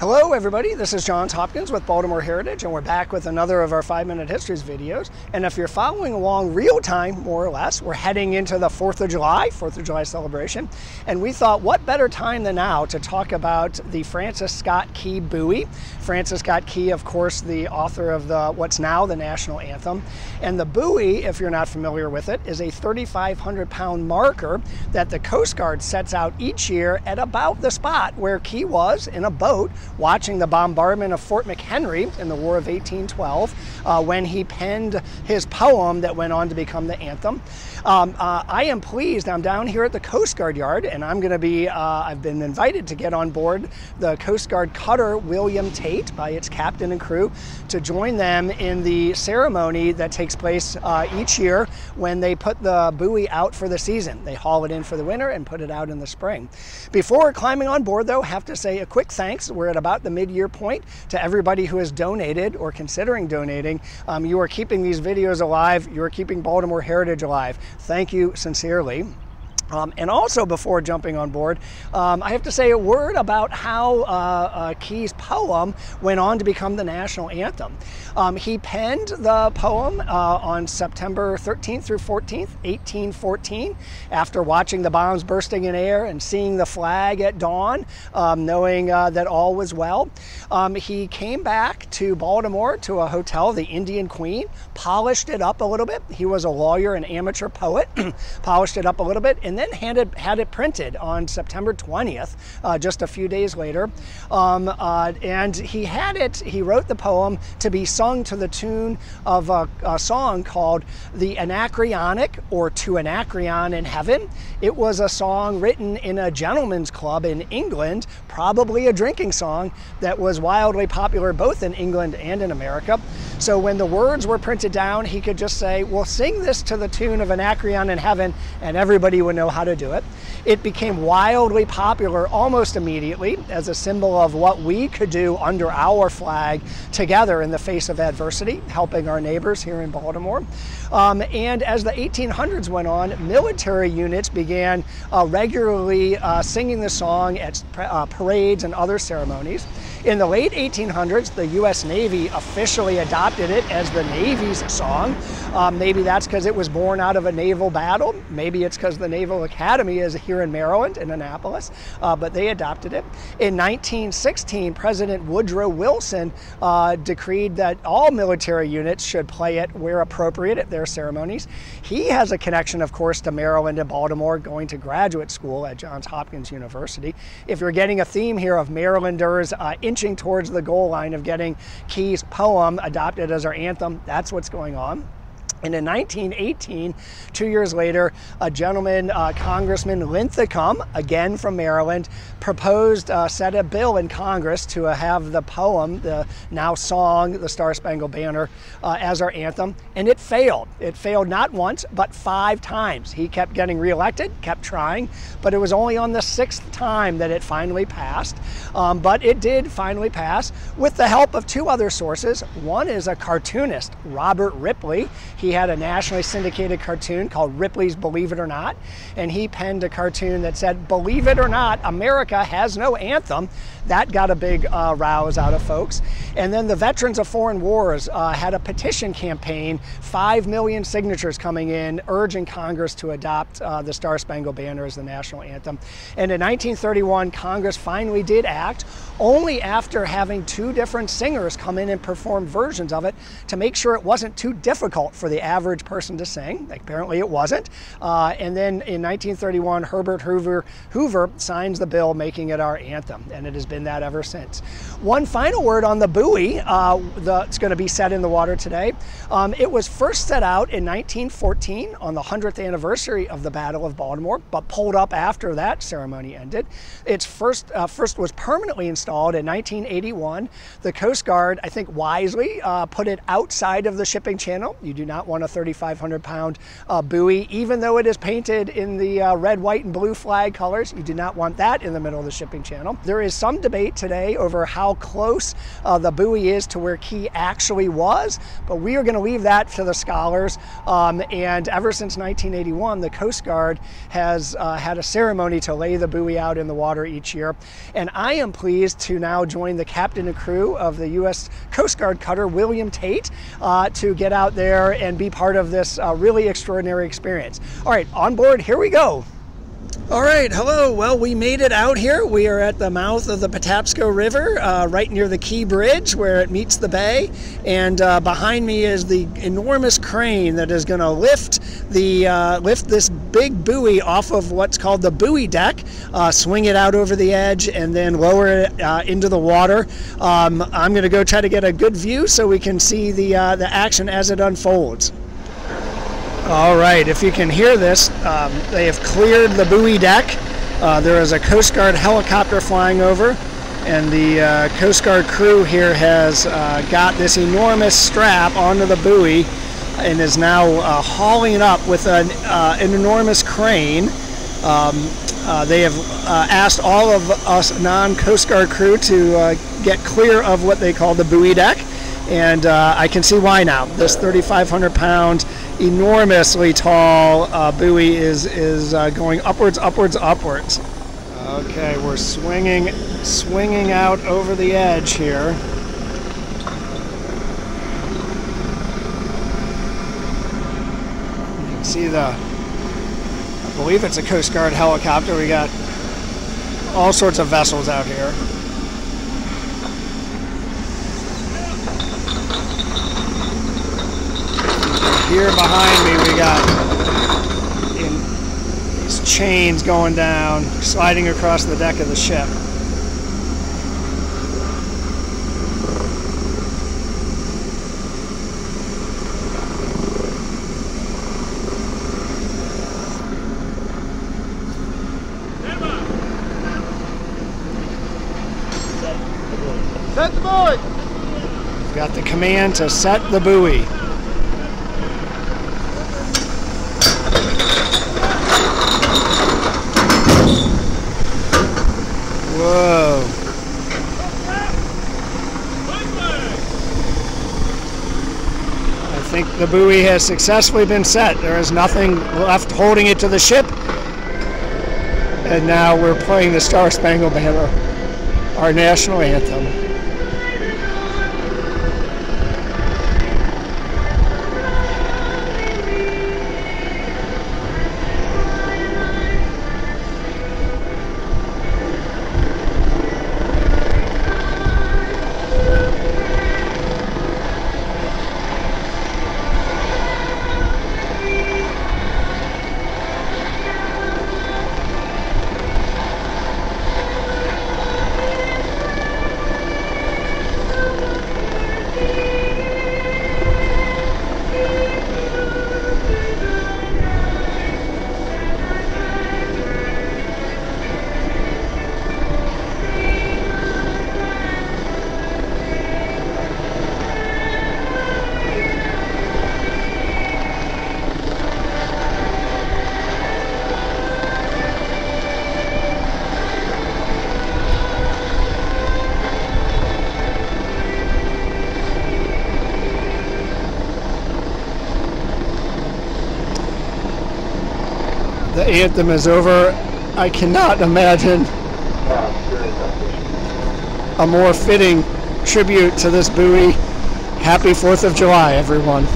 Hello, everybody. This is Johns Hopkins with Baltimore Heritage, and we're back with another of our five minute histories videos. And if you're following along real time, more or less, we're heading into the 4th of July, 4th of July celebration. And we thought, what better time than now to talk about the Francis Scott Key buoy? Francis Scott Key, of course, the author of the what's now the national anthem. And the buoy, if you're not familiar with it, is a 3,500 pound marker that the Coast Guard sets out each year at about the spot where Key was in a boat watching the bombardment of Fort McHenry in the War of 1812 uh, when he penned his poem that went on to become the anthem. Um, uh, I am pleased. I'm down here at the Coast Guard Yard, and I'm going to be. Uh, I've been invited to get on board the Coast Guard cutter William Tate by its captain and crew to join them in the ceremony that takes place uh, each year when they put the buoy out for the season. They haul it in for the winter and put it out in the spring. Before climbing on board, though, have to say a quick thanks. We're at about the mid-year point to everybody who has donated or considering donating. Um, you are keeping these videos alive. You are keeping Baltimore heritage alive. Thank you sincerely. Um, and also, before jumping on board, um, I have to say a word about how uh, uh, Key's poem went on to become the national anthem. Um, he penned the poem uh, on September 13th through 14th, 1814, after watching the bombs bursting in air and seeing the flag at dawn, um, knowing uh, that all was well. Um, he came back to Baltimore to a hotel, the Indian Queen, polished it up a little bit. He was a lawyer and amateur poet, polished it up a little bit, and then handed, had it printed on September 20th, uh, just a few days later. Um, uh, and he had it, he wrote the poem to be sung to the tune of a, a song called The Anacreontic or To Anacreon in Heaven. It was a song written in a gentleman's club in England, probably a drinking song that was wildly popular both in England and in America. So when the words were printed down, he could just say, Well, sing this to the tune of Anacreon in Heaven, and everybody would know how to do it. It became wildly popular almost immediately as a symbol of what we could do under our flag together in the face of adversity, helping our neighbors here in Baltimore. Um, and as the 1800s went on, military units began uh, regularly uh, singing the song at uh, parades and other ceremonies. In the late 1800s, the U.S. Navy officially adopted it as the Navy's song. Um, maybe that's because it was born out of a naval battle. Maybe it's because the Naval Academy is here in Maryland, in Annapolis, uh, but they adopted it. In 1916, President Woodrow Wilson uh, decreed that all military units should play it where appropriate at their ceremonies. He has a connection, of course, to Maryland and Baltimore, going to graduate school at Johns Hopkins University. If you're getting a theme here of Marylanders uh, inching towards the goal line of getting Key's poem adopted as our anthem, that's what's going on. And in 1918, two years later, a gentleman, uh, Congressman Linthicum, again from Maryland, proposed, uh, set a bill in Congress to uh, have the poem, the now song, the Star Spangled Banner, uh, as our anthem, and it failed. It failed not once, but five times. He kept getting reelected, kept trying, but it was only on the sixth time that it finally passed. Um, but it did finally pass with the help of two other sources. One is a cartoonist, Robert Ripley. He he had a nationally syndicated cartoon called Ripley's Believe It or Not, and he penned a cartoon that said, Believe it or not, America has no anthem. That got a big uh, rouse out of folks. And then the Veterans of Foreign Wars uh, had a petition campaign, 5 million signatures coming in, urging Congress to adopt uh, the Star Spangled Banner as the national anthem. And in 1931, Congress finally did act, only after having two different singers come in and perform versions of it to make sure it wasn't too difficult for the average person to sing. Apparently it wasn't. Uh, and then in 1931, Herbert Hoover, Hoover signs the bill making it our anthem, and it has been that ever since. One final word on the buoy uh, that's going to be set in the water today. Um, it was first set out in 1914 on the 100th anniversary of the Battle of Baltimore, but pulled up after that ceremony ended. Its first, uh, first was permanently installed in 1981. The Coast Guard, I think wisely, uh, put it outside of the shipping channel. You do not want a 3,500 pound uh, buoy, even though it is painted in the uh, red, white, and blue flag colors. You do not want that in the middle of the shipping channel. There is some debate today over how close uh, the buoy is to where Key actually was, but we are going to leave that to the scholars. Um, and ever since 1981, the Coast Guard has uh, had a ceremony to lay the buoy out in the water each year. And I am pleased to now join the captain and crew of the U.S. Coast Guard cutter, William Tate, uh, to get out there and be part of this uh, really extraordinary experience. All right, on board, here we go. All right, hello. Well, we made it out here. We are at the mouth of the Patapsco River, uh, right near the Key Bridge where it meets the bay. And uh, behind me is the enormous crane that is going to lift the uh, lift this big buoy off of what's called the buoy deck, uh, swing it out over the edge, and then lower it uh, into the water. Um, I'm going to go try to get a good view so we can see the uh, the action as it unfolds. All right, if you can hear this, um, they have cleared the buoy deck. Uh, there is a Coast Guard helicopter flying over, and the uh, Coast Guard crew here has uh, got this enormous strap onto the buoy and is now uh, hauling up with an, uh, an enormous crane. Um, uh, they have asked all of us non-Coast Guard crew to get clear of what they call the buoy deck, and I can see why now. This 3,500 pound enormously tall uh, buoy is is uh, going upwards, upwards, upwards. Okay, we're swinging, swinging out over the edge here. You can see the, I believe it's a Coast Guard helicopter. We got all sorts of vessels out here. here behind me we got these chains going down, sliding across the deck of the ship. Set the buoy! We've got the command to set the buoy. Whoa. I think the buoy has successfully been set. There is nothing left holding it to the ship. And now we're playing the Star Spangled Banner, our national anthem. Anthem is over, I cannot imagine a more fitting tribute to this buoy. Happy 4th of July, everyone.